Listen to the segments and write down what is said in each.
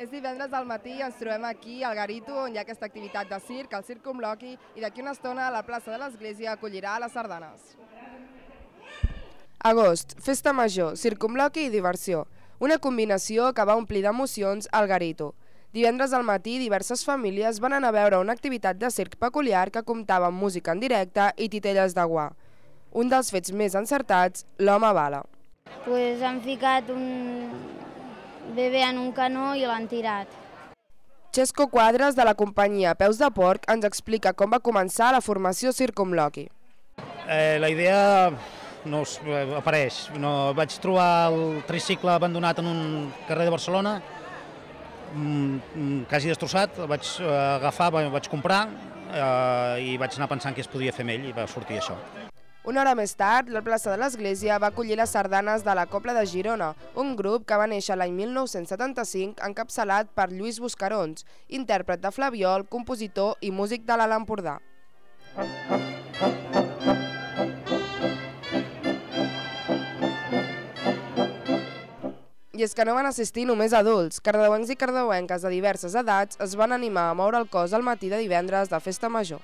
És divendres al matí i ens trobem aquí al Garito, on hi ha aquesta activitat de circ, el Circ Loqui, i d'aquí una estona la plaça de l'Església acollirà les sardanes. Agost, festa major, circumloqui i diversió. Una combinació que va omplir d'emocions al Garito. Divendres al matí, diverses famílies van anar a veure una activitat de circ peculiar que comptava amb música en directe i titelles de guà. Un dels fets més encertats, l'home bala. Pues han ficat un bebè en un canó i l'han tirat. Xesco Quadres, de la companyia Peus de Porc, ens explica com va començar la formació Circumloqui. Eh, la idea no eh, apareix. No, vaig trobar el tricicle abandonat en un carrer de Barcelona, mm, mm, quasi destrossat, el vaig eh, agafar, va- vaig comprar eh, i vaig anar pensant què es podia fer amb ell i va sortir això. Una hora més tard, la plaça de l'Església va acollir les sardanes de la Copla de Girona, un grup que va néixer l'any 1975 encapçalat per Lluís Buscarons, intèrpret de flaviol, compositor i músic de l'Alt Empordà. I és que no van assistir només adults. Cardeuencs i cardeuenques de diverses edats es van animar a moure el cos al matí de divendres de festa major.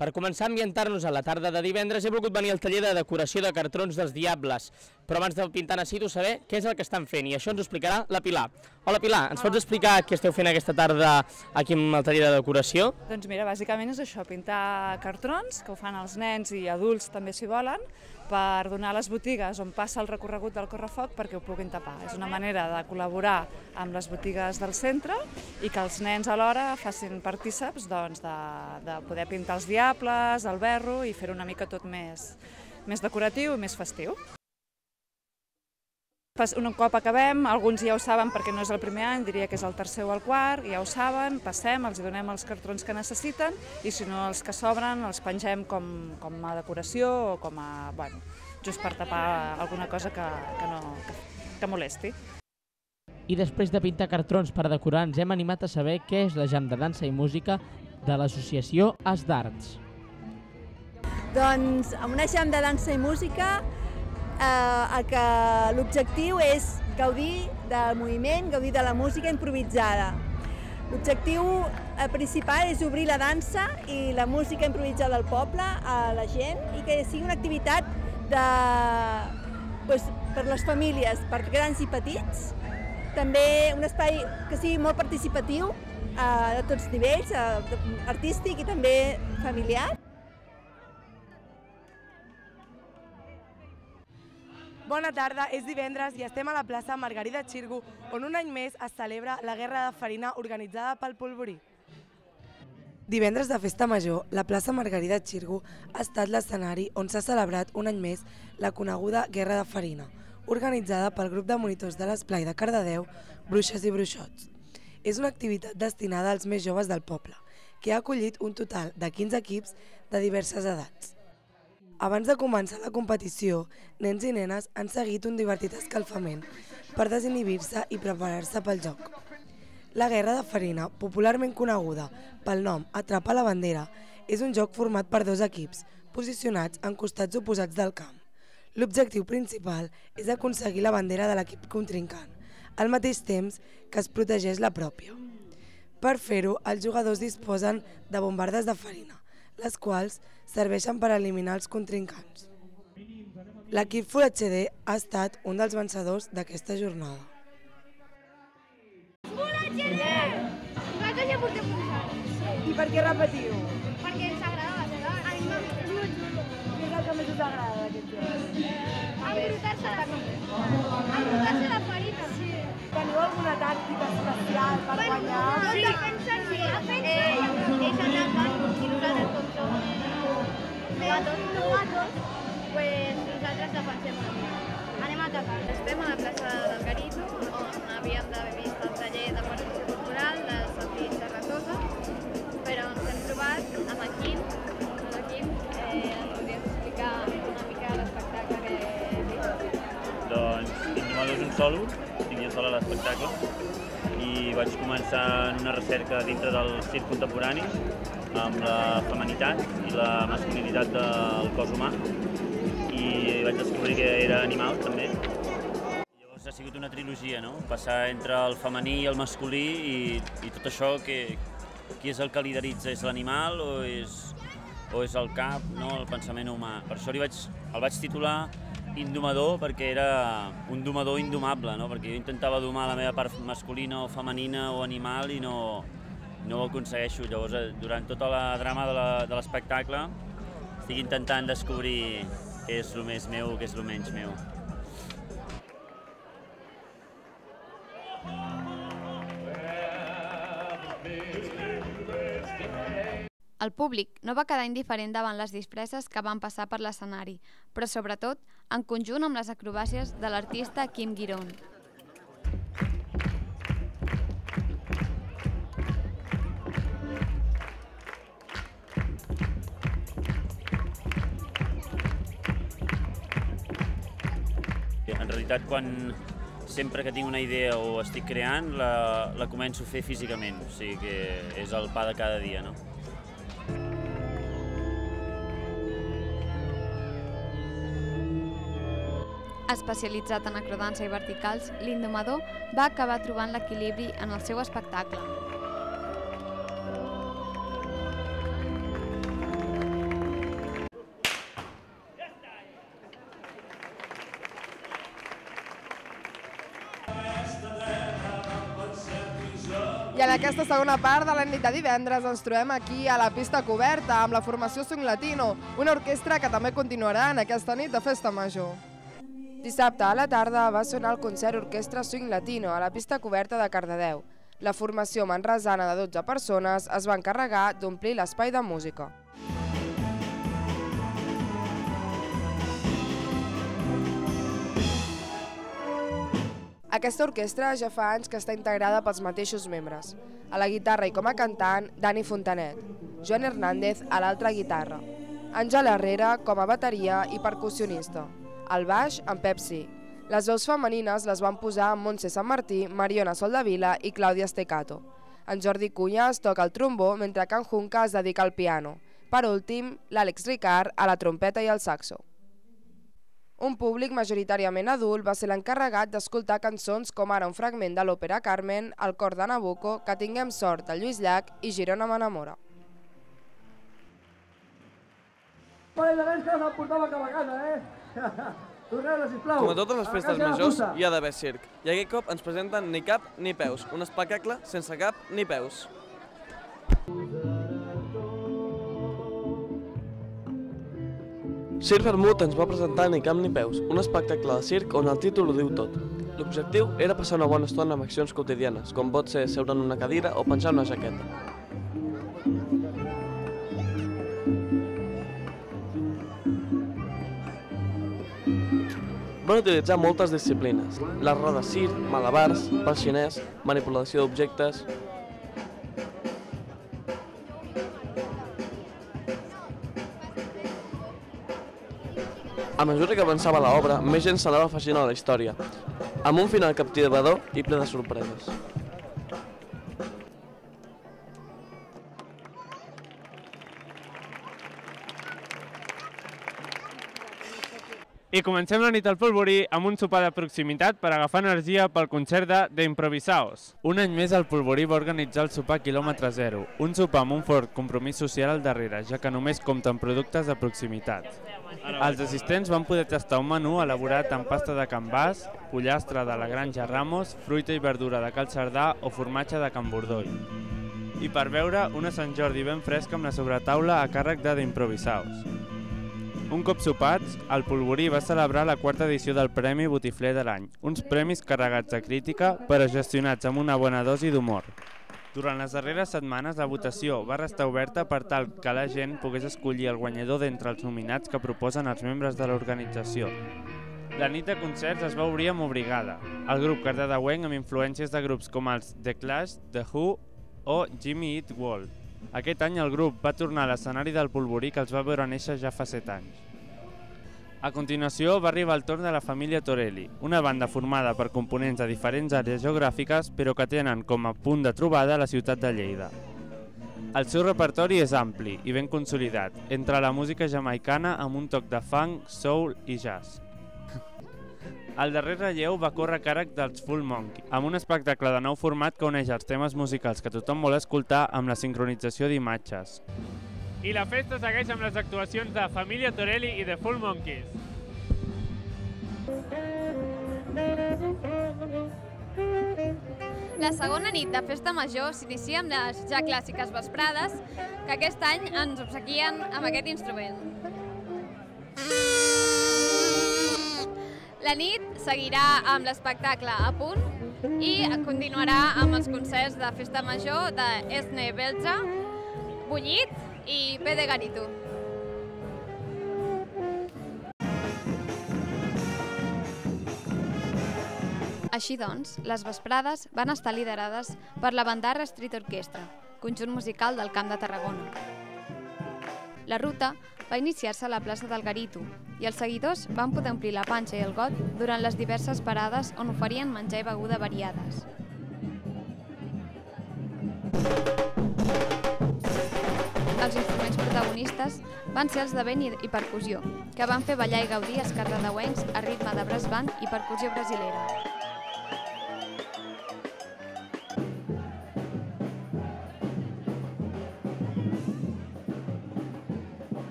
Per començar a ambientar-nos a la tarda de divendres he volgut venir al taller de decoració de cartrons dels Diables, però abans de pintar necessito saber què és el que estan fent i això ens ho explicarà la Pilar. Hola Pilar, ens pots explicar què esteu fent aquesta tarda aquí al taller de decoració? Doncs mira, bàsicament és això, pintar cartrons, que ho fan els nens i adults també si volen, per donar a les botigues on passa el recorregut del correfoc perquè ho puguin tapar. És una manera de col·laborar amb les botigues del centre i que els nens alhora facin partíceps doncs, de, de poder pintar els diables, el berro i fer una mica tot més, més decoratiu i més festiu. Un cop acabem, alguns ja ho saben perquè no és el primer any, diria que és el tercer o el quart, ja ho saben, passem, els donem els cartrons que necessiten i si no els que sobren els pengem com, com a decoració o com a, bueno, just per tapar alguna cosa que, que, no, que, que molesti. I després de pintar cartrons per decorar ens hem animat a saber què és la jam de dansa i música de l'associació As d'Arts. Doncs amb una jam de dansa i música eh, el que l'objectiu és gaudir del moviment, gaudir de la música improvisada. L'objectiu eh, principal és obrir la dansa i la música improvisada del poble a la gent i que sigui una activitat de, doncs, per les famílies, per grans i petits. També un espai que sigui molt participatiu eh, de tots nivells, eh, artístic i també familiar. Bona tarda, és divendres i estem a la plaça Margarida Xirgu, on un any més es celebra la Guerra de Farina organitzada pel Polvorí. Divendres de Festa Major, la plaça Margarida Xirgu ha estat l'escenari on s'ha celebrat un any més la coneguda Guerra de Farina, organitzada pel grup de monitors de l'Esplai de Cardedeu, Bruixes i Bruixots. És una activitat destinada als més joves del poble, que ha acollit un total de 15 equips de diverses edats. Abans de començar la competició, nens i nenes han seguit un divertit escalfament per desinhibir-se i preparar-se pel joc. La guerra de farina, popularment coneguda pel nom Atrapa la bandera, és un joc format per dos equips, posicionats en costats oposats del camp. L'objectiu principal és aconseguir la bandera de l'equip contrincant, al mateix temps que es protegeix la pròpia. Per fer-ho, els jugadors disposen de bombardes de farina, les quals serveixen per eliminar els contrincants. L'equip Full HD ha estat un dels vencedors d'aquesta jornada. Nosaltres ja portem uns anys. I per què repetiu? Perquè ens agrada bastant. A mi m'agrada. Què és el que més us agrada d'aquest joc? Embrutar-se la Embrutar-se la farina. Sí. Teniu alguna tàctica especial per guanyar? Sí. Novatos, novatos, pues nosaltres defensem una mica. Anem a atacar. Estem a la plaça del Garito, on havíem d'haver vist el taller de participació cultural de Santi Serratosa, però ens hem trobat amb el Quim. El Quim eh, ens podries explicar una mica l'espectacle que hem vist? Doncs només un solo, tinc jo sol a l'espectacle i vaig començar en una recerca dintre del circ contemporani amb la feminitat i la masculinitat del cos humà i vaig descobrir que era animal també ha sigut una trilogia, no? Passar entre el femení i el masculí i, i tot això, que, qui és el que lideritza? És l'animal o és, o és el cap, no? el pensament humà? Per això li vaig, el vaig titular Indomador perquè era un domador indomable, no? perquè jo intentava domar la meva part masculina o femenina o animal i no, no ho aconsegueixo. Llavors, eh, durant tota la drama de l'espectacle, estic intentant descobrir què és el més meu, què és el menys meu. El públic no va quedar indiferent davant les disfresses que van passar per l'escenari, però sobretot en conjunt amb les acrobàcies de l'artista Kim Giron. En realitat, quan sempre que tinc una idea o estic creant, la, la començo a fer físicament, o sigui que és el pa de cada dia, no? Especialitzat en acrodança i verticals, l'indomador va acabar trobant l'equilibri en el seu espectacle. I en aquesta segona part de la nit de divendres ens trobem aquí a la pista coberta amb la formació Swing Latino, una orquestra que també continuarà en aquesta nit de festa major. Dissabte a la tarda va sonar el concert Orquestra Swing Latino a la pista coberta de Cardedeu. La formació manresana de 12 persones es va encarregar d'omplir l'espai de música. Aquesta orquestra ja fa anys que està integrada pels mateixos membres. A la guitarra i com a cantant, Dani Fontanet. Joan Hernández a l'altra guitarra. Àngel Herrera com a bateria i percussionista. Al baix, en Pepsi. Les veus femenines les van posar Montse Sant Martí, Mariona Soldavila i Clàudia Estecato. En Jordi Cunyas toca el trombó mentre en Junca es dedica al piano. Per últim, l'Àlex Ricard a la trompeta i el saxo. Un públic majoritàriament adult va ser l'encarregat d'escoltar cançons com ara un fragment de l'òpera Carmen, El cor de Nabucco, Que tinguem sort de Lluís Llach i Girona m'enamora. parell de nens que les portat cap a casa, eh? Torneu-la, sisplau. Com a totes les festes majors, hi ha d'haver circ. I aquest cop ens presenten ni cap ni peus. Un espectacle sense cap ni peus. Circ Vermut ens va presentar Ni cap ni peus, un espectacle de circ on el títol ho diu tot. L'objectiu era passar una bona estona amb accions quotidianes, com pot ser seure en una cadira o penjar una jaqueta. Van utilitzar moltes disciplines, les rodes circ, malabars, pal xinès, manipulació d'objectes... A mesura que avançava l'obra, més gent s'anava afegint a la història, amb un final captivador i ple de sorpreses. I comencem la nit al Polvorí amb un sopar de proximitat per agafar energia pel concert de The Improvisaos. Un any més el Polvorí va organitzar el sopar quilòmetre zero, un sopar amb un fort compromís social al darrere, ja que només compta amb productes de proximitat. Els assistents van poder tastar un menú elaborat amb pasta de Can Bas, pollastre de la Granja Ramos, fruita i verdura de Cal Cerdà o formatge de Can Bordoll. I per veure una Sant Jordi ben fresca amb la sobretaula a càrrec de Improvisaos. Un cop sopats, el Polvorí va celebrar la quarta edició del Premi Botifler de l'any, uns premis carregats de crítica però gestionats amb una bona dosi d'humor. Durant les darreres setmanes, la votació va restar oberta per tal que la gent pogués escollir el guanyador d'entre els nominats que proposen els membres de l'organització. La nit de concerts es va obrir amb Obrigada, el grup cardedeuenc amb influències de grups com els The Clash, The Who o Jimmy Eat World. Aquest any el grup va tornar a l'escenari del Polvorí que els va veure néixer ja fa 7 anys. A continuació va arribar el torn de la família Torelli, una banda formada per components de diferents àrees geogràfiques però que tenen com a punt de trobada la ciutat de Lleida. El seu repertori és ampli i ben consolidat, entre la música jamaicana amb un toc de funk, soul i jazz. El darrer relleu va córrer a càrrec dels Full Monkey, amb un espectacle de nou format que uneix els temes musicals que tothom vol escoltar amb la sincronització d'imatges. I la festa segueix amb les actuacions de Família Torelli i de Full Monkeys. La segona nit de festa major s'inicia amb les ja clàssiques vesprades, que aquest any ens obsequien amb aquest instrument. La nit seguirà amb l'espectacle a punt i continuarà amb els concerts de festa major de Esne Belja, Bullit i Pede Garito. Així doncs, les vesprades van estar liderades per la Bandarra Street Orchestra, conjunt musical del Camp de Tarragona. La ruta va iniciar-se a la plaça del Garito i els seguidors van poder omplir la panxa i el got durant les diverses parades on oferien menjar i beguda variades. Els instruments protagonistes van ser els de vent i, percussió, que van fer ballar i gaudir els cardedeuencs a ritme de brass band i percussió brasilera.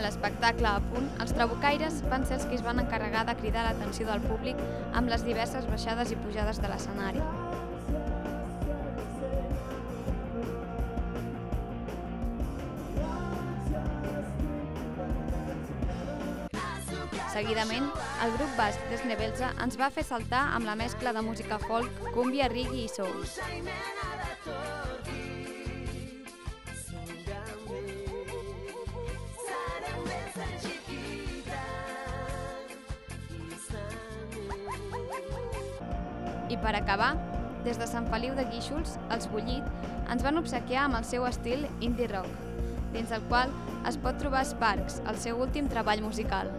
L'espectacle a punt, els trabucaires van ser els que es van encarregar de cridar l'atenció del públic amb les diverses baixades i pujades de l'escenari. Seguidament, el grup basc d'Esnebelza ens va fer saltar amb la mescla de música folk, cúmbia, reggae i soul. Per acabar, des de Sant Feliu de Guíxols, els Bullit ens van obsequiar amb el seu estil indie rock, dins del qual es pot trobar Sparks, el seu últim treball musical.